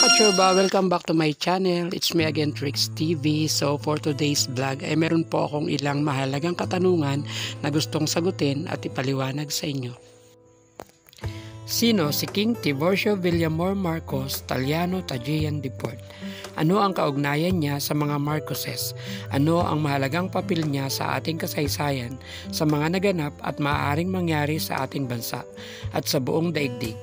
kachurba, welcome back to my channel. It's me again, Trix TV. So for today's vlog ay meron po akong ilang mahalagang katanungan na gustong sagutin at ipaliwanag sa inyo. Sino si King Tiburcio Villamor Marcos Taliano Tajian Deport? Ano ang kaugnayan niya sa mga Marcoses? Ano ang mahalagang papel niya sa ating kasaysayan, sa mga naganap at maaaring mangyari sa ating bansa at sa buong daigdig?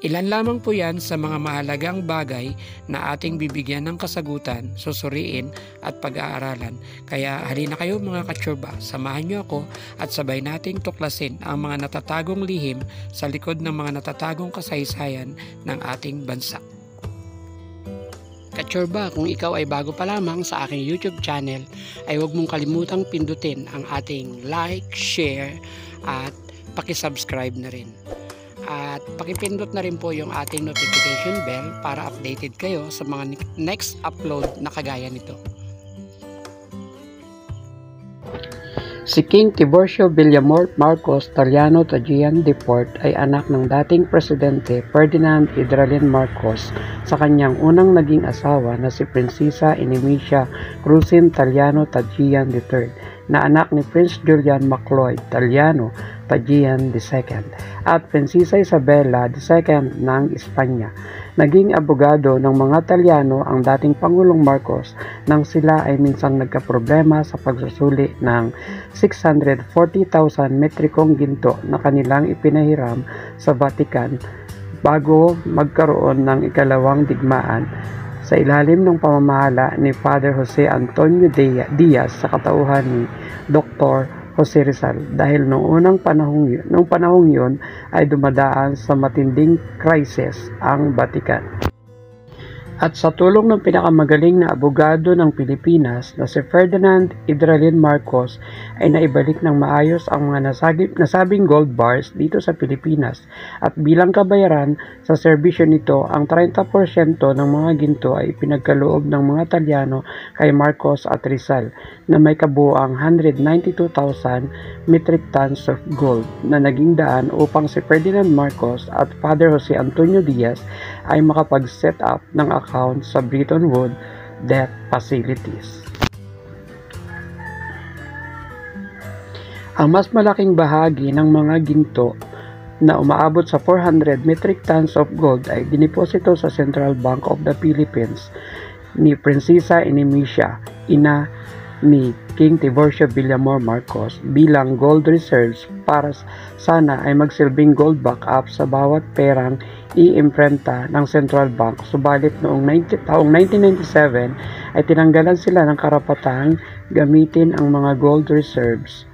Ilan lamang po yan sa mga mahalagang bagay na ating bibigyan ng kasagutan, susuriin at pag-aaralan. Kaya halina kayo mga katsurba, samahan niyo ako at sabay nating tuklasin ang mga natatagong lihim sa likod ng mga natatagong kasaysayan ng ating bansa. Katsurba, kung ikaw ay bago pa lamang sa aking YouTube channel, ay huwag mong kalimutang pindutin ang ating like, share, at pakisubscribe na rin. At pakipindot na rin po yung ating notification bell para updated kayo sa mga next upload na kagaya nito. Si King Tiburcio Villamor Marcos Taliano Tajian Deport ay anak ng dating presidente Ferdinand Hidralin Marcos sa kanyang unang naging asawa na si Prinsesa Inimisia Cruzin Taliano Tajian III na anak ni Prince Julian Macloyd Taliano Pagian II at Prinsesa Isabella II ng Espanya. Naging abogado ng mga Talyano ang dating Pangulong Marcos nang sila ay minsang nagkaproblema sa pagsusuli ng 640,000 metrikong ginto na kanilang ipinahiram sa Vatican bago magkaroon ng ikalawang digmaan sa ilalim ng pamamahala ni Father Jose Antonio Diaz sa katauhan ni Dr. Jose Rizal dahil noong unang panahong yun, noong panahong yun ay dumadaan sa matinding crisis ang Vatican. At sa tulong ng pinakamagaling na abogado ng Pilipinas na si Ferdinand Idralin Marcos ay naibalik ng maayos ang mga nasagip, nasabing gold bars dito sa Pilipinas. At bilang kabayaran sa serbisyo nito ang 30% ng mga ginto ay pinagkaloob ng mga Talyano kay Marcos at Rizal na may kabuang 192,000 metric tons of gold na naging daan upang si Ferdinand Marcos at Father Jose Antonio Diaz ay makapag-set up ng account sa Bretton Woods debt facilities. Ang mas malaking bahagi ng mga ginto na umaabot sa 400 metric tons of gold ay diniposito sa Central Bank of the Philippines ni Prinsesa Inimisia, ina ni King Tiburcio Villamor Marcos bilang gold reserves para sana ay magsilbing gold backup sa bawat perang iimprenta ng Central Bank. Subalit noong 90, taong 1997 ay tinanggalan sila ng karapatang gamitin ang mga gold reserves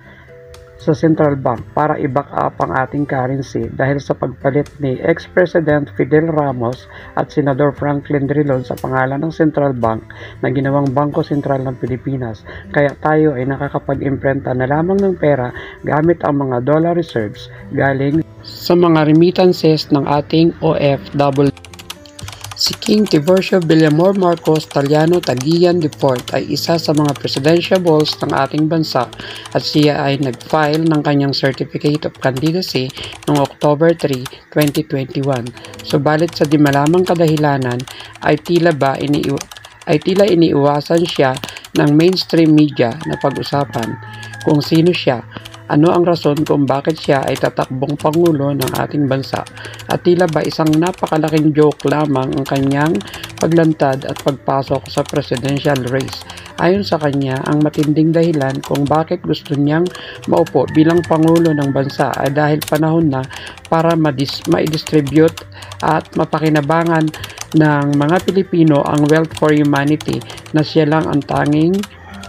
sa Central Bank para i-back up ang ating currency dahil sa pagpalit ni ex-president Fidel Ramos at Senador Franklin Drilon sa pangalan ng Central Bank na ginawang Bangko Sentral ng Pilipinas. Kaya tayo ay nakakapag-imprenta na lamang ng pera gamit ang mga dollar reserves galing sa mga remittances ng ating OFW. Si King Tiburcio Villamor Marcos Taliano Tagian Deport ay isa sa mga presidentiables ng ating bansa at siya ay nag-file ng kanyang Certificate of Candidacy noong October 3, 2021. Subalit sa di malamang kadahilanan ay tila ba ini ay tila iniiwasan siya ng mainstream media na pag-usapan kung sino siya ano ang rason kung bakit siya ay tatakbong pangulo ng ating bansa at tila ba isang napakalaking joke lamang ang kanyang paglantad at pagpasok sa presidential race. Ayon sa kanya, ang matinding dahilan kung bakit gusto niyang maupo bilang pangulo ng bansa ay dahil panahon na para ma-distribute at mapakinabangan ng mga Pilipino ang wealth for humanity na siya lang ang tanging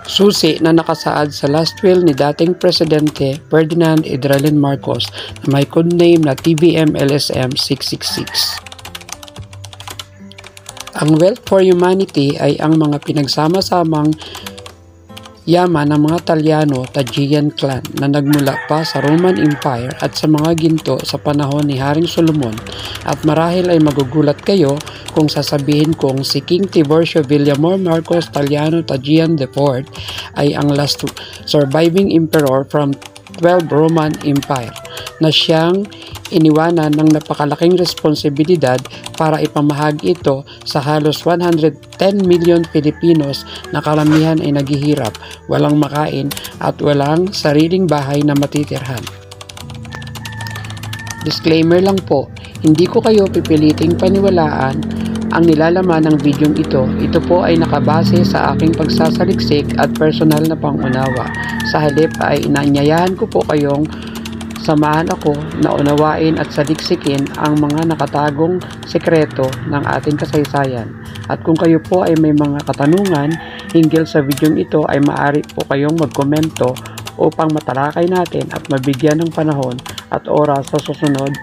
susi na nakasaad sa last will ni dating Presidente Ferdinand Idralin Marcos na may code name na TBM LSM 666. Ang Wealth for Humanity ay ang mga pinagsama-samang yaman ng mga Talyano Tajian clan na nagmula pa sa Roman Empire at sa mga ginto sa panahon ni Haring Solomon. At marahil ay magugulat kayo kung sasabihin kong si King Tiburcio Villamor Marcos Talyano Tajian IV ay ang last surviving emperor from 12 Roman Empire na siyang iniwanan ng napakalaking responsibilidad para ipamahagi ito sa halos 110 million Filipinos na karamihan ay naghihirap, walang makain at walang sariling bahay na matitirhan. Disclaimer lang po, hindi ko kayo pipiliting paniwalaan ang nilalaman ng bidyong ito. Ito po ay nakabase sa aking pagsasaliksik at personal na pangunawa. Sa halip ay inanyayahan ko po kayong samahan ako na unawain at saliksikin ang mga nakatagong sekreto ng ating kasaysayan. At kung kayo po ay may mga katanungan hinggil sa bidyong ito ay maaari po kayong magkomento upang matalakay natin at mabigyan ng panahon at oras sa susunod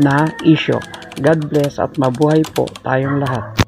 na issue. God bless at mabuhay po tayong lahat.